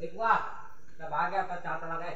निकुआ तब आ गया तो चाहता लगा